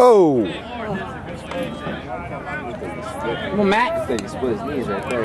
Oh! Well, Matt. He split his knees right there.